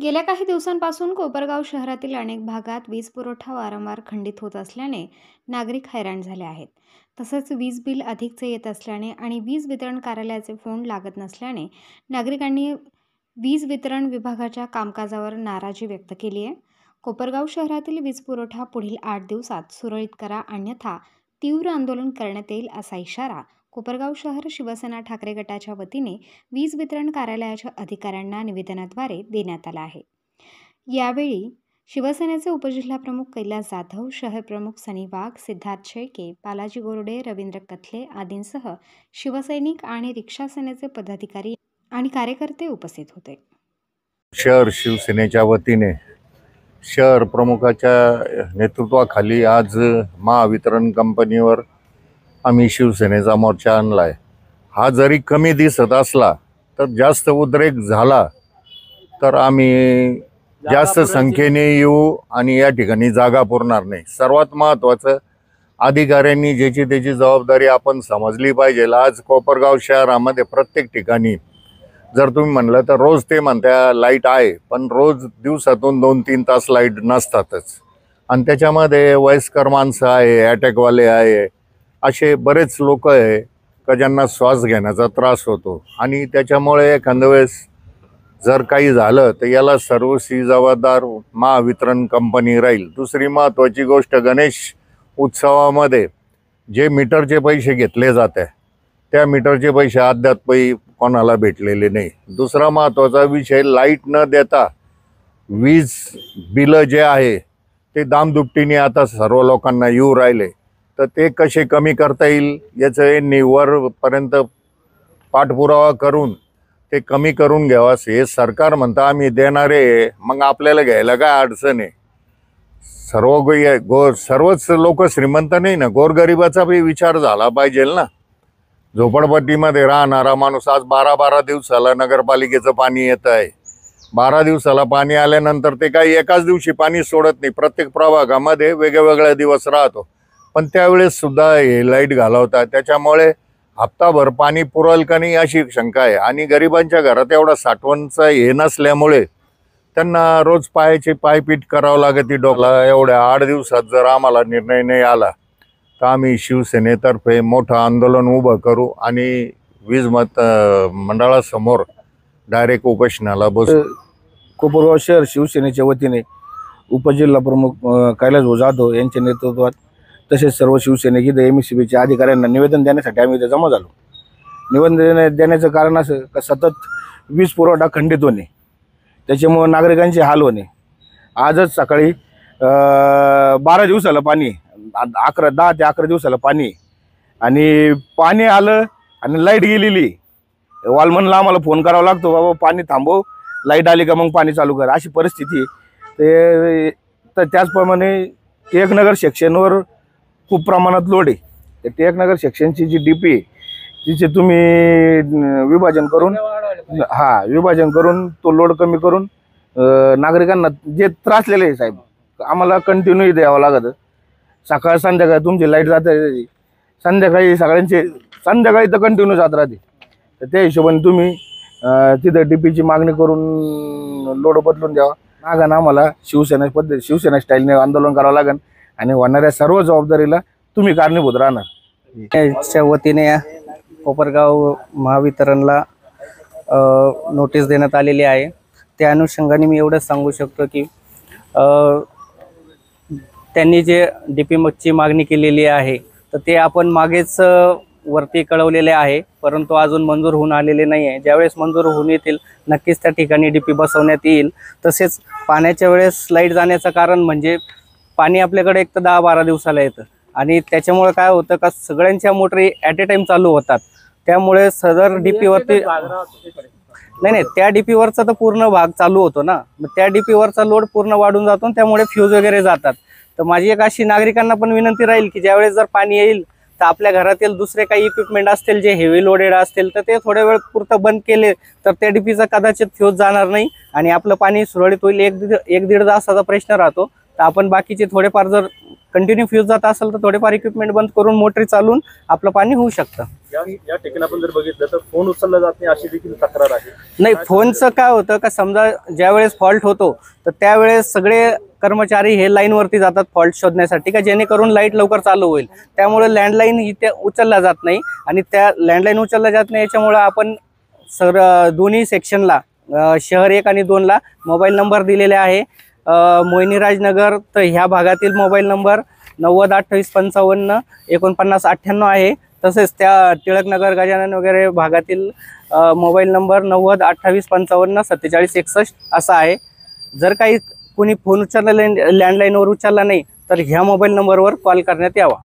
गेल्या काही दिवसांपासून कोपरगाव शहरातील अनेक भागात वीज पुरवठा वारंवार खंडित होत असल्याने नागरिक हैराण झाले आहेत. तसंच वीज बिल अधिकचे येत असल्याने आणि वीज वितरण कार्यालयाचे फोन लागत नसल्याने नागरिकांनी वीज वितरण विभागाच्या कामकाजावर नाराजी व्यक्त केली आहे. कोपरगाव शहरातील वीज पुरवठा पुढील आठ दिवसात सुरळीत करा अन्यथा तीव्र आंदोलन करण्यात येईल असा इशारा कोपरगाव शहर शिवसेना ठाकरे गटाच्या वतीने वीज वितरण कार्यालयाच्या अधिकाऱ्यांना निवेदनाद्वारे देण्यात आला आहे. यावेळी शिवसेनेचे उपजिल्हाप्रमुख कैलास जाधव शहर प्रमुख सनी वाघ सिद्धार्थ शेळके बालाजी गोरडे रवींद्र कथले आदींसह शिवसैनिक आणि रिक्षा सेनेचे पदाधिकारी आणि कार्यकर्ते उपस्थित होते. शहर शिवसेनेच्या वतीने शहर प्रमुखाच्या नेतृत्वाखाली आज महावितरण कंपनीवर आम्ही शिवसेनेचा मोर्चा आणला आहे हा जरी कमी दिसत असला तर जास्त उद्रेक झाला तर आम्ही जास्त संख्येने येऊ आणि या ठिकाणी जागा पुरणार नाही. सर्वात महत्त्वाचं अधिकाऱ्यांनी ज्याची त्याची जबाबदारी आपण समजली पाहिजे. आज कोपरगाव शहरामध्ये प्रत्येक ठिकाणी जर तुम्ही म्हणलं तर रोज ते म्हणत्या लाइट आहे पण रोज दिवसातून दोन तीन तास लाइट नसतातच. आणि त्याच्यामध्ये वयस्कर माणसं आहे अटॅकवाले आहे असे बरेच लोक आहे का ज्यांना श्वास घेण्याचा त्रास होतो. आणि त्याच्यामुळे एखाद्या वेळेस जर काही झालं तर याला सर्वस्वी जबाबदार महावितरण कंपनी राहील. दुसरी महत्त्वाची गोष्ट गणेश उत्सवामध्ये जे मीटरचे पैसे घेतले जाते त्या मीटरचे पैसे अद्यापही कोणाला भेटलेले नाही. दुसरा महत्त्वाचा विषय लाइट न देता वीज बिलं जे आहे ते दामदुपटीने आता सर्व लोकांना येऊ राहिले. तर ते कसे कमी करता येईल याचं यांनी वरपर्यंत पाठपुरावा करून ते कमी करून घ्यावास हे सरकार म्हणतं आम्ही देणारे मग आपल्याला घ्यायला काय अडचण आहे? सर्व गो सर्वच लोक श्रीमंत नाही ना? गोरगरिबाचा बी विचार झाला पाहिजे ना? झोपडपट्टीमध्ये राहणारा माणूस आज बारा बारा दिवसाला नगरपालिकेचं पाणी येत आहे. बारा दिवसाला पाणी आल्यानंतर ते काही एकाच दिवशी पाणी सोडत नाही. प्रत्येक प्रभागामध्ये वेगळ्या वेगवेगळ्या दिवस राहतो. पण त्यावेळेस सुद्धा हे लाइट घालवतात. त्याच्यामुळे हप्ताभर पाणी पुरल का नाही अशी शंका आहे. आणि गरिबांच्या घरात एवढा साठवणचा हे नसल्यामुळे त्यांना रोज पायाची पायपीट करावं लागते डोकला एवढ्या आठ दिवसात जर आम्हाला निर्णय नाही आला तर आम्ही शिवसेनेतर्फे मोठं आंदोलन उभं करू आणि वीज मत मंडळासमोर डायरेक्ट उपोषणाला बसू. कोपरगाव शहर शिवसेनेच्या वतीने उपजिल्हा प्रमुख कैलास जाधव यांच्या नेतृत्वात तसेच सर्व शिवसैनिक इथं एम सी बीच्या अधिकाऱ्यांना निवेदन देण्यासाठी आम्ही इथे जमा झालो. निवेदन देण्या- देण्याचं कारण असं का सतत वीज पुरवठा खंडित होणे. त्याच्यामुळं नागरिकांचे हाल होणे. आजच सकाळी बारा दिवसाला पाणी आ- अकरा दहा ते अकरा दिवसाला पाणी आणि पाणी आलं आणि लाइट गेलेली वालमनला आम्हाला फोन करावा लागतो बाबा पाणी थांबव. लाइट आली का मग पाणी चालू कर. अशी परिस्थिती ते तर त्याचप्रमाणे टिळकनगर सेक्शनवर खूप प्रमाणात लोड आहे. तर टिळकनगर सेक्शनची जी डी पी आहे तिचे तुम्ही विभाजन करून हा विभाजन करून तो लोड कमी करून नागरिकांना जे त्रासलेले आहे साहेब आम्हाला कंटिन्यू द्यावं लागत. सकाळ संध्याकाळ तुमची लाइट जाते संध्याकाळी सगळ्यांचे संध्याकाळी तर कंटिन्यू जात राहते. तर त्या हिशोबाने तुम्ही तिथं डी पीची मागणी करून लोड बदलून द्यावा. मागानं आम्हाला शिवसेना पद्धत शिवसेना स्टाईलने आंदोलन करावं लागेल. आणि होणाऱ्या सर्व जबाबदारीला तुम्ही कारणीभूत राहणार. याच्या वतीने कोपरगाव महावितरणला नोटीस देण्यात आलेली आहे. त्या अनुषंगाने मी एवढंच सांगू शकतो की त्यांनी जे डी पी मगची मागणी केलेली आहे तर ते आपण मागेच वरती कळवलेले आहे. परंतु अजून मंजूर होऊन आलेले नाही आहे. ज्यावेळेस मंजूर होऊन येतील नक्कीच त्या ठिकाणी डी पी बसवण्यात येईल. तसेच पाण्याच्या वेळेस लाइट जाण्याचं कारण म्हणजे पाणी आपल्याकडे एक तर दहा बारा दिवसाला येतं. आणि त्याच्यामुळे काय होतं का सगळ्यांच्या मोटरी ॲट ए टाइम चालू होतात. त्यामुळे सदर डीपी वरती नाही नाही त्या डीपी वरचा तर पूर्ण भाग चालू होतो ना. मग त्या डीपी वरचा लोड पूर्ण वाढून जातो त्यामुळे फ्यूज वगैरे जातात. तर माझी एक अशी नागरिकांना पण विनंती राहील की ज्यावेळेस जर पाणी येईल तर आपल्या घरातील दुसरे काही इक्विपमेंट असतील जे हेवी लोडेड असतील तर ते थोड्या वेळ पुरतं बंद केले तर त्या डीपीचा कदाचित फ्यूज जाणार नाही. आणि आपलं पाणी सुरळीत होईल एक दीड एक दीड तासाचा प्रश्न राहतो. तर आपण बाकीचे थोडेफार जर कंटिन्यू फ्यूज जात असेल तर थोडेफार इक्विपमेंट बंद करून मोटरी चालून आपलं पाणी होऊ शकतं. या या ठिकाणी आपण जर बघितलं तर फोन उचलला जात नाही अशी देखील तक्रार आहे. नाही फोनचं काय होतं का समजा ज्यावेळेस फॉल्ट होतो तर त्यावेळेस सगळे कर्मचारी हे लाईनवरती जातात फॉल्ट शोधण्यासाठी का जेणेकरून लाइट लवकर चालू होईल. त्यामुळे लँडलाईन इथे उचलला जात नाही आणि त्या लँडलाईन उचलला जात नाही याच्यामुळं आपण सर दोन्ही सेक्शनला शहर एक आणि दोनला मोबाईल नंबर दिलेले आहे. मोहिनीराजनगर तर ह्या भागातील मोबाईल नंबर नव्वद अठ्ठावीस पंचावन्न एकोणपन्नास अठ्ठ्याण्णव आहे. तसेच त्या टिळकनगर गजानन वगैरे भागातील मोबाईल नंबर नव्वद अठ्ठावीस पंचावन्न सत्तेचाळीस एकसष्ट असा आहे. जर काही कुणी फोन उचलला लँडलाईनवर उचलला नाही तर ह्या मोबाईल नंबरवर कॉल करण्यात यावा.